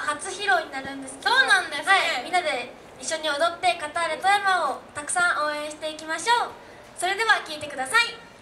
初披露になるんですけどそうなんですね。はい、みんなで一緒に踊ってカタール富山をたくさん応援していきましょう。それでは聴いてください。